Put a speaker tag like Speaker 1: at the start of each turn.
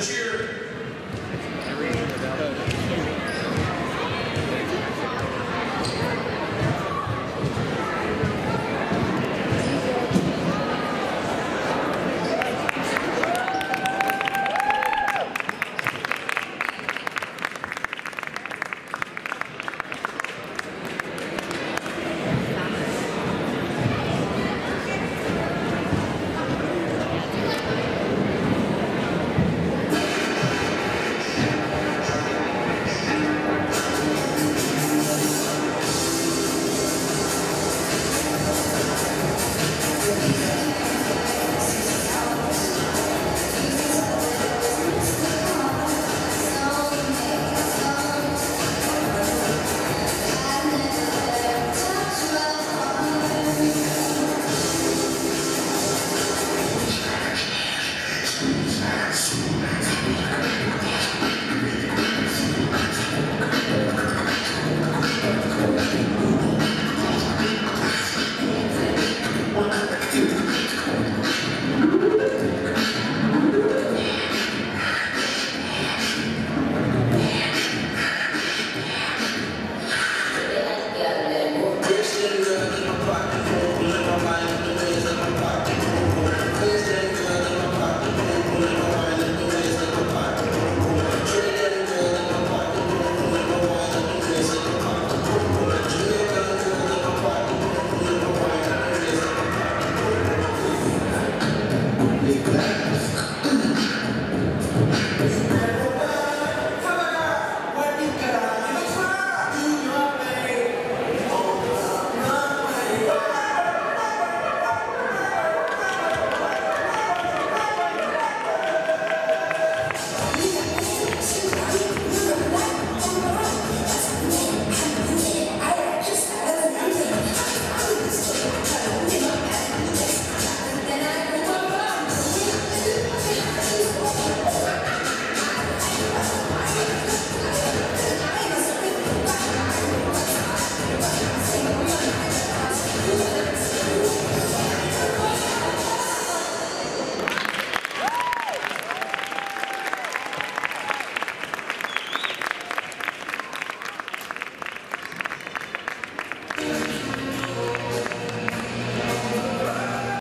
Speaker 1: cheer.
Speaker 2: Big